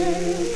day.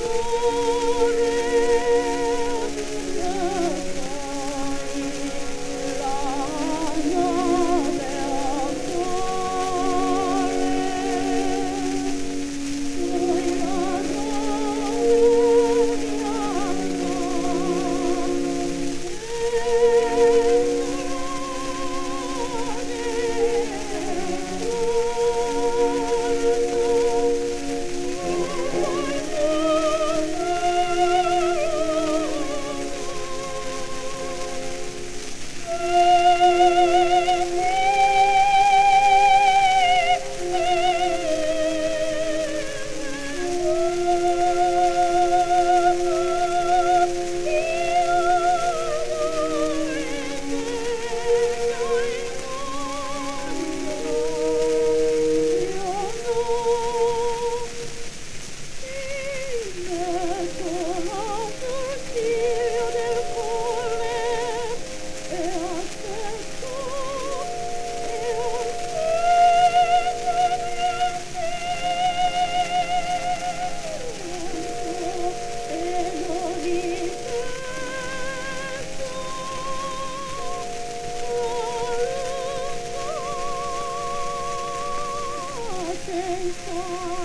faithful.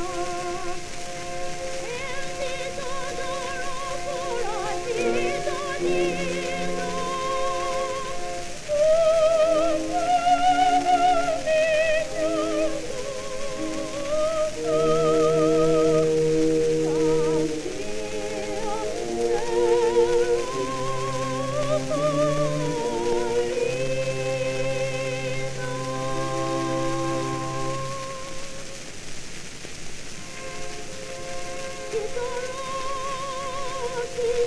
Yeah.